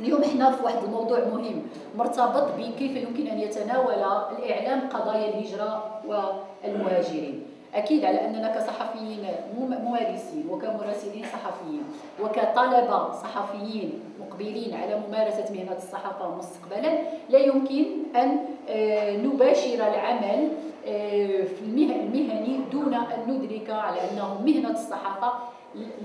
اليوم إحنا في واحد الموضوع مهم مرتبط بكيف يمكن أن يتناول الإعلام قضايا الهجرة والمهاجرين. أكيد على أننا كصحفيين ممارسين وكمراسلين صحفيين وكطلبة صحفيين مقبلين على ممارسة مهنة الصحافة مستقبلا لا يمكن أن آه، نباشر العمل آه، في المهني دون أن ندرك على أنه مهنة الصحافة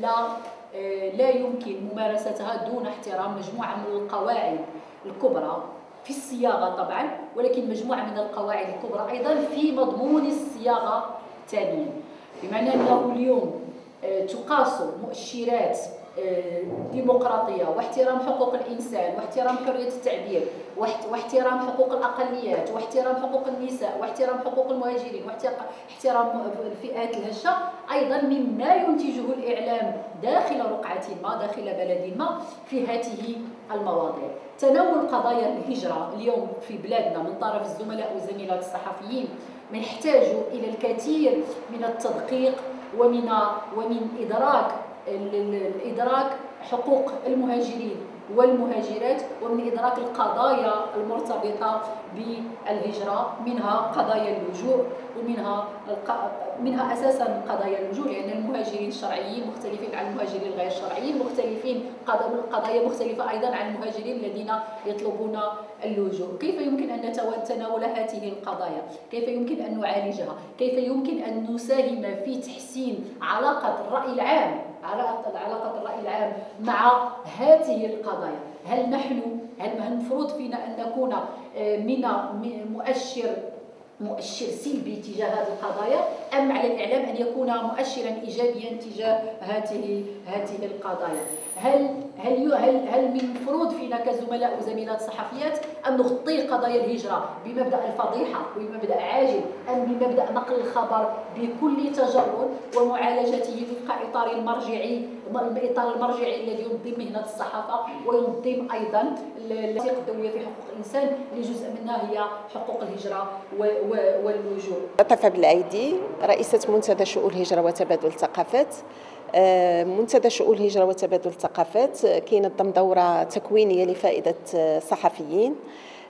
لا آه، لا يمكن ممارستها دون احترام مجموعة من القواعد الكبرى في الصياغة طبعا ولكن مجموعة من القواعد الكبرى أيضا في مضمون الصياغة ثانيا بمعنى أنه اليوم آه، تقاس مؤشرات ديمقراطية واحترام حقوق الإنسان واحترام حرية التعبير واحترام حقوق الأقليات واحترام حقوق النساء واحترام حقوق المهاجرين واحترام الفئات الهشة. أيضا مما ينتجه الإعلام داخل رقعة ما داخل بلد ما في هذه المواضيع. تناول قضايا الهجرة اليوم في بلادنا من طرف الزملاء والزميلات الصحفيين نحتاج إلى الكثير من التدقيق ومن ومن إدراك الإدراك حقوق المهاجرين والمهاجرات ومن إدراك القضايا المرتبطة بالهجرة منها قضايا اللجوء ومنها منها أساسا قضايا اللجوء لأن المهاجرين الشرعيين مختلفين عن المهاجرين الغير شرعيين مختلفين قضايا مختلفة أيضا عن المهاجرين الذين يطلبون اللجوء. كيف يمكن أن نتناول هذه القضايا؟ كيف يمكن أن نعالجها؟ كيف يمكن أن نساهم في تحسين علاقة الرأي العام علاقة الرأي العام مع هذه القضايا. هل نحن هل المفروض فينا أن نكون آه، من مؤشر مؤشر سلبي تجاه هذه القضايا؟ أم على الإعلام أن يكون مؤشرا ايجابيا تجاه هذه هذه القضايا؟ هل هل هل هل من المفروض فينا كزملاء وزميلات صحفيات أن نغطي قضايا الهجرة بمبدأ الفضيحة وبمبدا عاجل أم بمبدأ نقل الخبر بكل تجرد ومعالجته وفق إطار المرجعي الاطار المرجعي الذي ينظم مهنة الصحافة وينظم أيضا الوثيقه الدوليه في حقوق الإنسان اللي جزء منها هي حقوق الهجرة واللجوء. لطفه بالعيدي رئيسة منتدى شؤون الهجرة وتبادل الثقافات منتدى شؤون الهجرة وتبادل الثقافات آه، كينظم دورة تكوينية لفائدة الصحفيين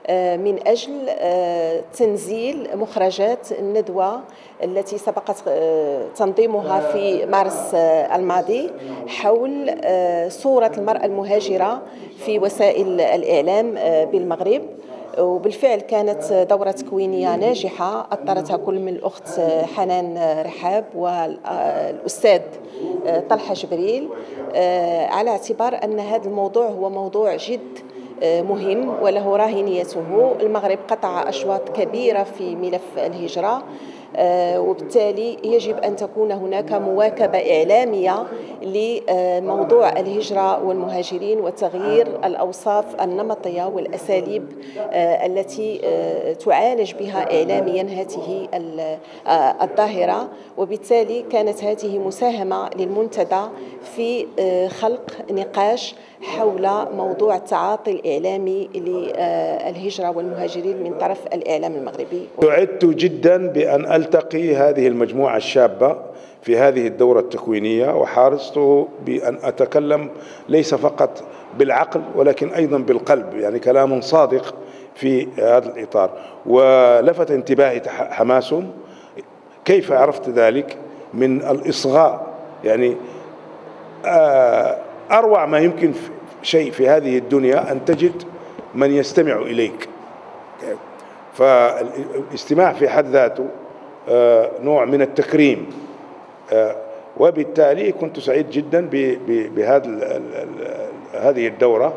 آه، من أجل تنزيل مخرجات الندوة التي سبقت تنظيمها في مارس الماضي حول صورة المرأة المهاجرة في وسائل الإعلام بالمغرب. وبالفعل كانت دورة تكوينية ناجحة أطرتها كل من الأخت حنان رحاب والأستاذ طلحة جبريل على اعتبار أن هذا الموضوع هو موضوع جد مهم وله راهنيته. المغرب قطع أشواط كبيرة في ملف الهجرة. آه، وبالتالي يجب أن تكون هناك مواكبة إعلامية لموضوع الهجرة والمهاجرين وتغيير الأوصاف النمطية والأساليب آه، التي آه، تعالج بها إعلاميا هذه الظاهرة. وبالتالي كانت هذه مساهمة للمنتدى في خلق نقاش حول موضوع التعاطي الإعلامي للهجرة والمهاجرين من طرف الإعلام المغربي. سعدت جدا بأن ألتقي هذه المجموعة الشابة في هذه الدورة التكوينية وحارست بأن أتكلم ليس فقط بالعقل ولكن أيضا بالقلب يعني كلام صادق في هذا الإطار. ولفت انتباهي حماسهم كيف عرفت ذلك؟ من الإصغاء يعني آه أروع ما يمكن شيء في هذه الدنيا أن تجد من يستمع إليك. فالاستماع في حد ذاته نوع من التكريم. آه، وبالتالي كنت سعيد جدا بهذا هذه الدورة.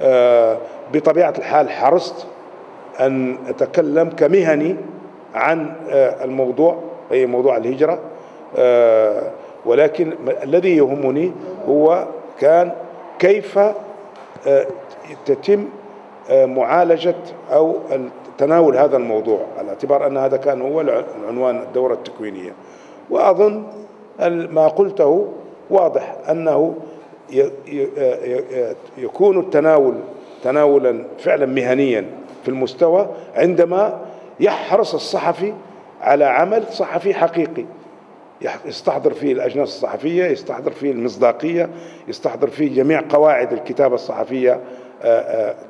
آه، بطبيعة الحال حرصت أن أتكلم كمهني عن الموضوع أي موضوع الهجرة. ولكن الذي يهمني هو كان كيف آه، تتم آه، معالجة أو تناول هذا الموضوع. على اعتبار أن هذا كان هو العنوان الدورة التكوينية. وأظن ما قلته واضح أنه يكون التناول تناولا فعلا مهنيا في المستوى عندما يحرص الصحفي على عمل صحفي حقيقي. يستحضر فيه الأجناس الصحفية يستحضر فيه المصداقية يستحضر فيه جميع قواعد الكتابة الصحفية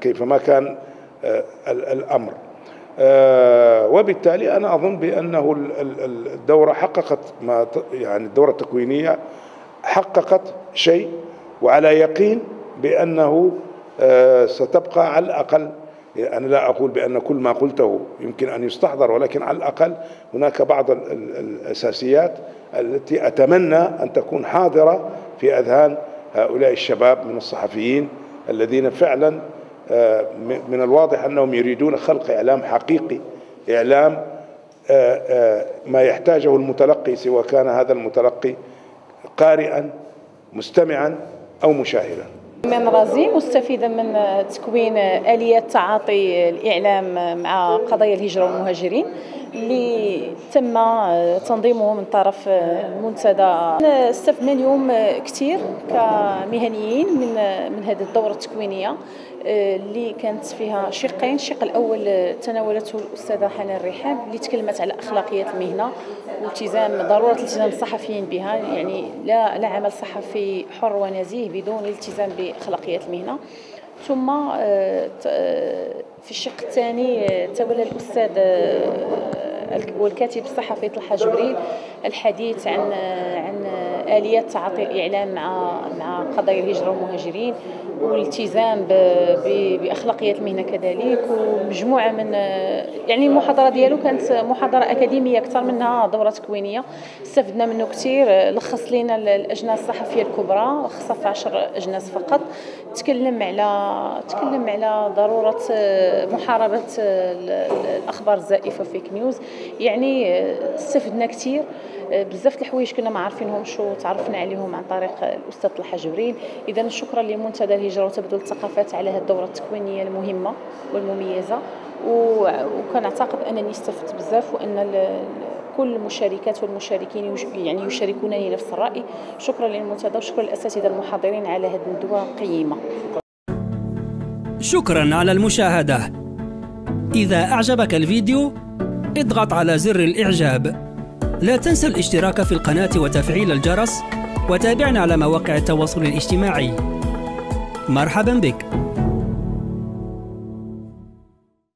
كيفما كان الأمر. وبالتالي أنا أظن بأنه الدورة حققت ما يعني الدورة التكوينية حققت شيء وعلى يقين بأنه ستبقى على الأقل أنا لا أقول بأن كل ما قلته يمكن أن يستحضر ولكن على الأقل هناك بعض الأساسيات التي أتمنى أن تكون حاضرة في أذهان هؤلاء الشباب من الصحفيين الذين فعلا آه، من الواضح أنهم يريدون خلق إعلام حقيقي إعلام آه، آه، ما يحتاجه المتلقي سواء كان هذا المتلقي قارئا مستمعا أو مشاهدا. من رازي مستفيدة من تكوين آليات تعاطي الإعلام مع قضايا الهجرة والمهاجرين اللي تم تنظيمه من طرف المنتدى استفدنا اليوم كثير كمهنيين من من هذه الدورة التكوينية. اللي كانت فيها شقين. الشق الأول تناولته الأستاذة حنان رحاب اللي تكلمت على أخلاقيات المهنة والتزام ضرورة التزام الصحفيين بها. يعني لا لا عمل صحفي حر ونزيه بدون الالتزام بأخلاقيات المهنة. ثم آه، آه، في الشق الثاني آه، تولى الأستاذ والكاتب الصحفي طلحة جبريل الحديث عن عن آليات تعاطي الإعلام مع مع قضايا الهجرة والمهاجرين. والالتزام باخلاقيات المهنة كذلك ومجموعة من يعني المحاضرة ديالو كانت محاضرة أكاديمية أكثر منها دورة تكوينية. استفدنا منه كثير لخص لنا الأجناس الصحفية الكبرى خصها في 10 أجناس فقط. تكلم على تكلم على ضرورة محاربة الأخبار الزائفة فيك نيوز يعني استفدنا كثير. بزاف الحوايج كنا ما عارفينهمش وتعرفنا عليهم عن طريق الأستاذ طلحة جبريل. اذا شكرا لمنتدى الهجره وتبادل الثقافات على هذه الدورة التكوينية المهمة والمميزة. وكنعتقد أنني استفدت بزاف وأن كل المشاركات والمشاركين يعني يشاركونني نفس الرأي. شكرا للمنتدى وشكرا للأساتذة المحاضرين على هذه الندوه القيمة. شكرا على المشاهدة. إذا أعجبك الفيديو اضغط على زر الإعجاب. لا تنسى الاشتراك في القناة وتفعيل الجرس وتابعنا على مواقع التواصل الاجتماعي. مرحبا بك.